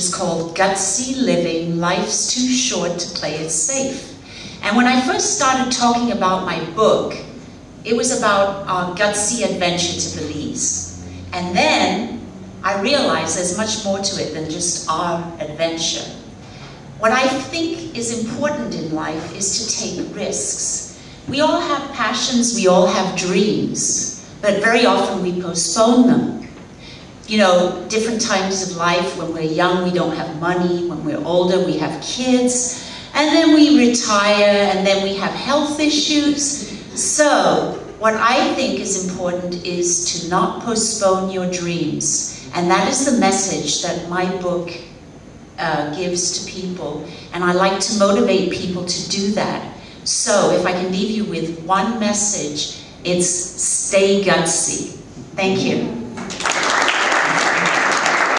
is called Gutsy Living Life's Too Short to Play It Safe. And when I first started talking about my book, it was about our gutsy adventure to Belize. And then I realized there's much more to it than just our adventure. What I think is important in life is to take risks. We all have passions, we all have dreams, but very often we postpone them. You know, different times of life, when we're young, we don't have money, when we're older, we have kids, and then we retire, and then we have health issues. So, what I think is important is to not postpone your dreams. And that is the message that my book uh, gives to people. And I like to motivate people to do that. So, if I can leave you with one message, it's stay gutsy. Thank you.